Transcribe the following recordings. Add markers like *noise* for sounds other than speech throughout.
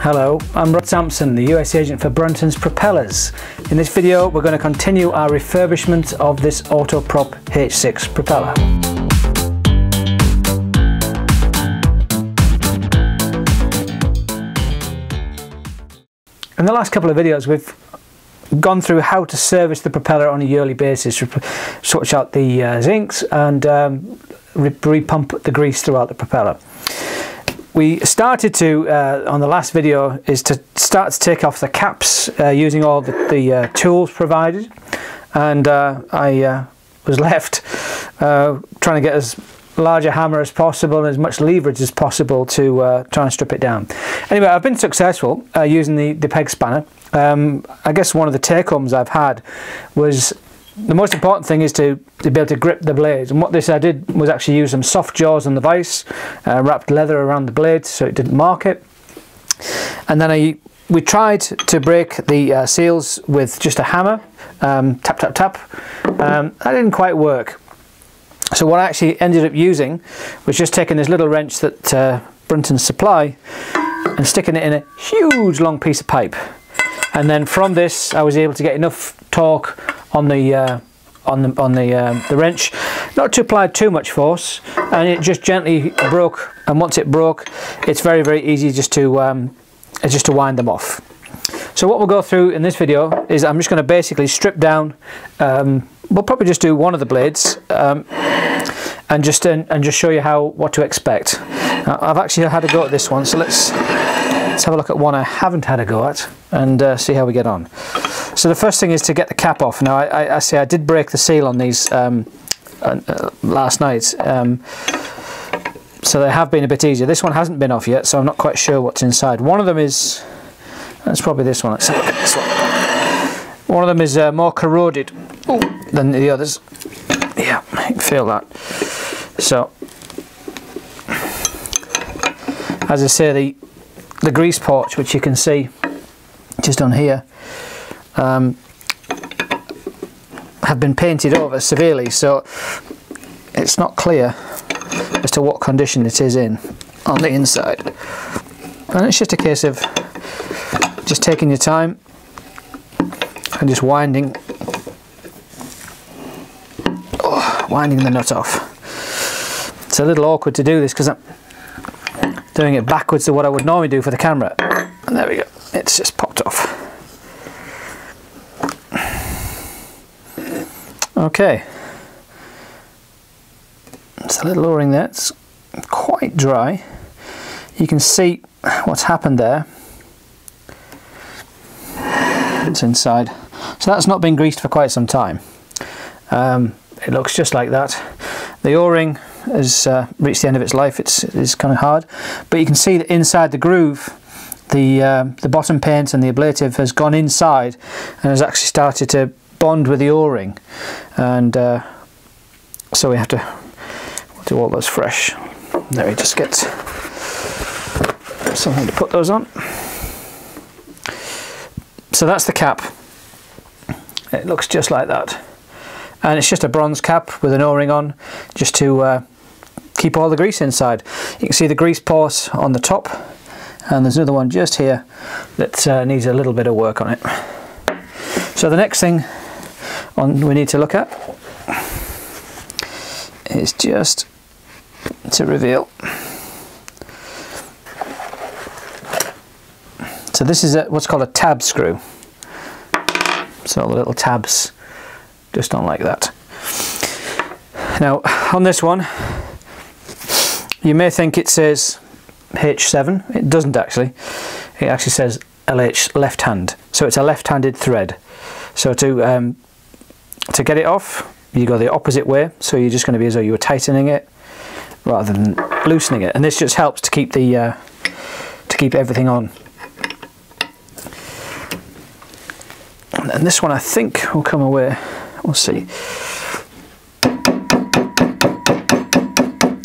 Hello, I'm Rod Sampson, the US agent for Brunton's Propellers. In this video we're going to continue our refurbishment of this Autoprop H6 propeller. In the last couple of videos we've gone through how to service the propeller on a yearly basis, switch out the uh, zincs and um, repump the grease throughout the propeller. We started to, uh, on the last video, is to start to take off the caps uh, using all the, the uh, tools provided and uh, I uh, was *laughs* left trying to get as large a hammer as possible and as much leverage as possible to try and strip it down. Anyway, I've been successful using the, the peg spanner. Um, I guess one of the take-homes I've had was the most important thing is to, to be able to grip the blades. And what this I did was actually use some soft jaws on the vise, uh, wrapped leather around the blade so it didn't mark it. And then I we tried to break the uh, seals with just a hammer, um, tap tap tap, um, that didn't quite work. So what I actually ended up using was just taking this little wrench that uh, Brunton supply and sticking it in a huge long piece of pipe. And then from this I was able to get enough torque on the uh, on the on the um, the wrench. Not to apply too much force and it just gently broke and once it broke it's very very easy just to um, just to wind them off. So what we'll go through in this video is I'm just going to basically strip down um, we'll probably just do one of the blades um, and just and, just show you how what to expect. I've actually had a go at this one so let's let's have a look at one I haven't had a go at and uh, see how we get on. So the first thing is to get the cap off. Now I, I, I say I did break the seal on these um, uh, last night um, so they have been a bit easier. This one hasn't been off yet so I'm not quite sure what's inside. One of them is that's probably this one. Let's have a look at this one. One of them is uh, more corroded Ooh, than the others. Yeah you can feel that. So as I say the the grease ports, which you can see just on here um, have been painted over severely so it's not clear as to what condition it is in on the inside. And it's just a case of just taking your time and just winding oh, winding the nut off. It's a little awkward to do this because I'm doing it backwards to what I would normally do for the camera. And there we go. It's just popped off. Okay. It's a little o-ring there. It's quite dry. You can see what's happened there. It's inside. So that's not been greased for quite some time. Um, it looks just like that. The o-ring has uh, reached the end of its life. It's, it's kind of hard. But you can see that inside the groove the uh, the bottom paint and the ablative has gone inside and has actually started to bond with the o-ring. And uh, so we have to do all those fresh. There we just get something to put those on. So that's the cap. It looks just like that. And it's just a bronze cap with an o-ring on just to uh, keep all the grease inside you can see the grease port on the top and there's another one just here that uh, needs a little bit of work on it so the next thing on we need to look at is just to reveal. So this is a, what's called a tab screw. So the little tabs just on like that. Now on this one you may think it says H7, it doesn't actually. It actually says LH left hand. So it's a left-handed thread. So to um, to get it off you go the opposite way. So you're just going to be as though you were tightening it rather than loosening it. And this just helps to keep the uh, to keep everything on. And this one I think will come away. We'll see.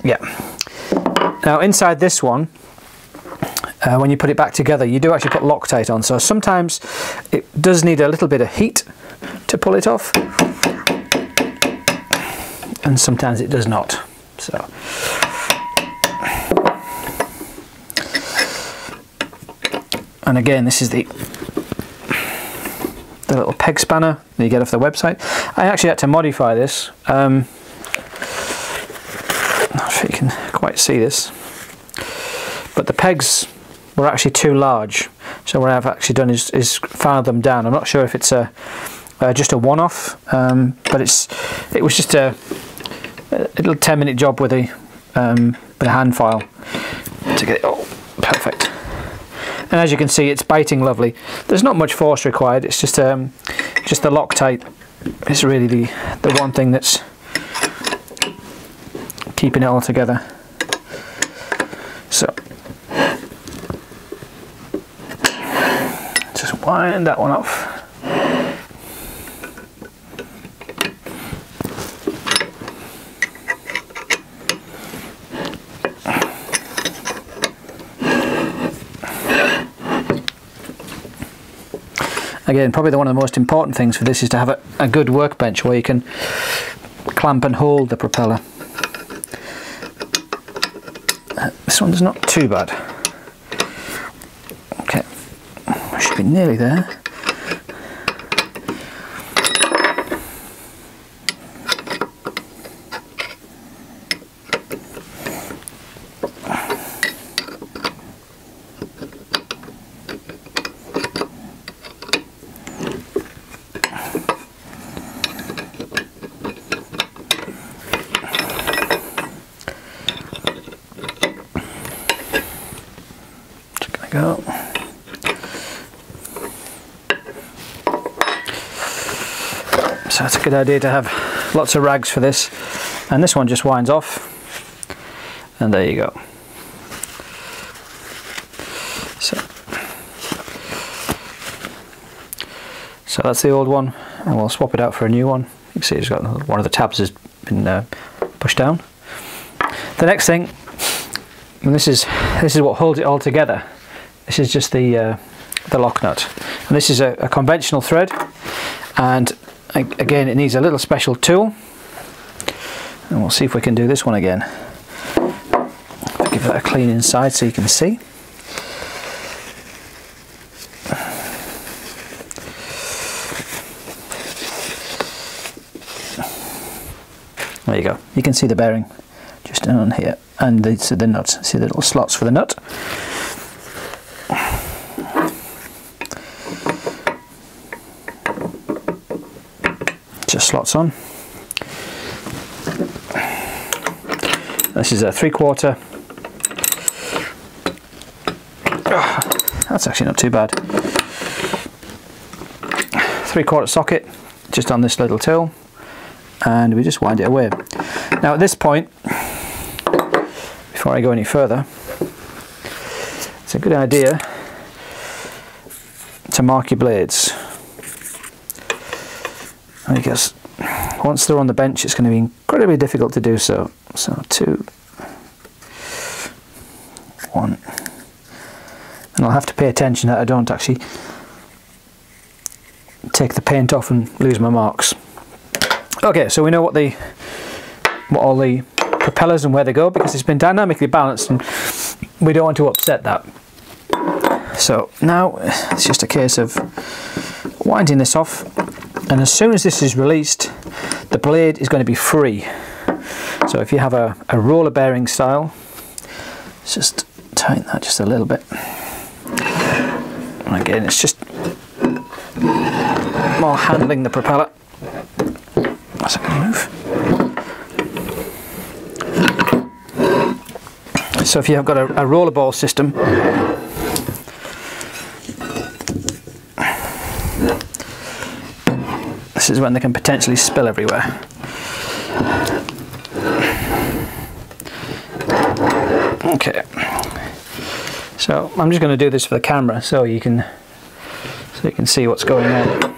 Yeah now inside this one uh, when you put it back together you do actually put Loctite on so sometimes it does need a little bit of heat to pull it off and sometimes it does not. So and again this is the the little peg spanner that you get off the website. I actually had to modify this. Um, you can quite see this, but the pegs were actually too large. So what I've actually done is, is filed them down. I'm not sure if it's a uh, just a one-off, um, but it's it was just a, a little 10-minute job with a um, with a hand file to get it all perfect. And as you can see, it's biting lovely. There's not much force required. It's just um, just the Loctite is really the the one thing that's keeping it all together. So just wind that one off. Again, probably the, one of the most important things for this is to have a, a good workbench where you can clamp and hold the propeller. Uh, this one's not too bad. Okay, should be nearly there. Go. So it's a good idea to have lots of rags for this. And this one just winds off. And there you go. So, so that's the old one. And we'll swap it out for a new one. You can see it's got one of the tabs has been uh, pushed down. The next thing, and this is this is what holds it all together. This is just the uh, the lock nut, and this is a, a conventional thread, and again it needs a little special tool. And we'll see if we can do this one again. Give that a clean inside so you can see. There you go. You can see the bearing just on here, and the, so the nuts. See the little slots for the nut. Just slots on. This is a three quarter. Oh, that's actually not too bad. Three quarter socket just on this little till and we just wind it away. Now at this point, before I go any further, it's a good idea to mark your blades because once they're on the bench it's going to be incredibly difficult to do so. So two, one, and I'll have to pay attention that I don't actually take the paint off and lose my marks. Okay, so we know what the what all the propellers and where they go because it's been dynamically balanced and we don't want to upset that. So now it's just a case of winding this off and as soon as this is released the blade is going to be free. So if you have a, a roller bearing style just tighten that just a little bit. And again it's just more handling the propeller. As I move. So if you have got a, a rollerball system is when they can potentially spill everywhere. Okay, so I'm just going to do this for the camera so you can so you can see what's going on.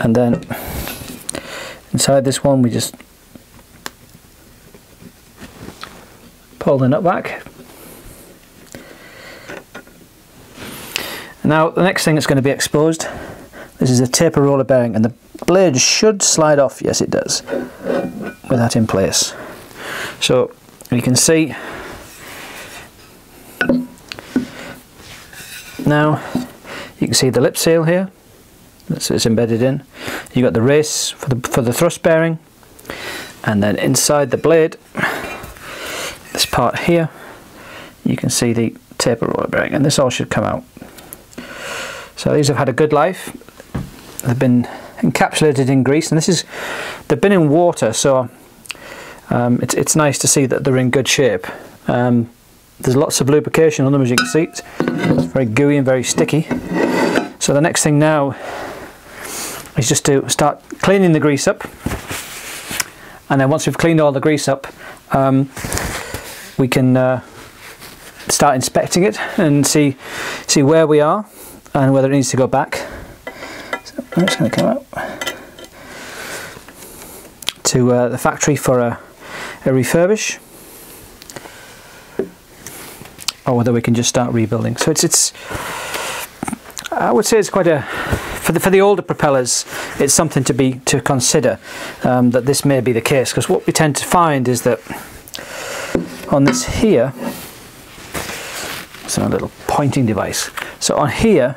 And then inside this one we just pull the nut back. Now the next thing that's going to be exposed this is a taper roller bearing and the blade should slide off, yes it does, with that in place. So you can see Now you can see the lip seal here, that's it's embedded in. You've got the race for the for the thrust bearing, and then inside the blade, this part here, you can see the taper roller bearing, and this all should come out. So these have had a good life. They've been encapsulated in grease, and this is they've been in water, so um, it's it's nice to see that they're in good shape. Um, there's lots of lubrication on them as you can see. It's very gooey and very sticky. So the next thing now is just to start cleaning the grease up. And then once we've cleaned all the grease up, um, we can uh, start inspecting it and see see where we are and whether it needs to go back. I'm just going to come out to uh, the factory for a, a refurbish. Or whether we can just start rebuilding. So it's it's I would say it's quite a for the for the older propellers it's something to be to consider um, that this may be the case. Because what we tend to find is that on this here it's a little pointing device. So on here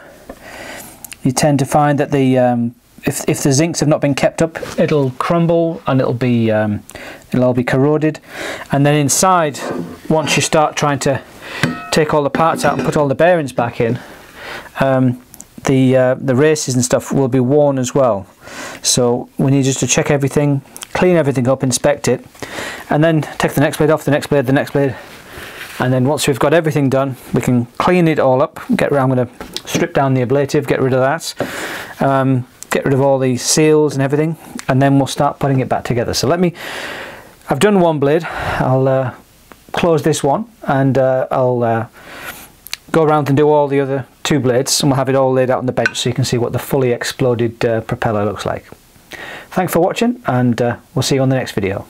you tend to find that the um, if, if the zincs have not been kept up it'll crumble and it'll be um, it'll all be corroded and then inside once you start trying to take all the parts out and put all the bearings back in, um, the uh, the races and stuff will be worn as well. So we need just to check everything, clean everything up, inspect it, and then take the next blade off, the next blade, the next blade, and then once we've got everything done, we can clean it all up. Get I'm going to strip down the ablative, get rid of that, um, get rid of all the seals and everything, and then we'll start putting it back together. So let me. I've done one blade. I'll uh, close this one and uh, I'll uh, go around and do all the other two blades and we'll have it all laid out on the bench so you can see what the fully exploded uh, propeller looks like. Thanks for watching and uh, we'll see you on the next video.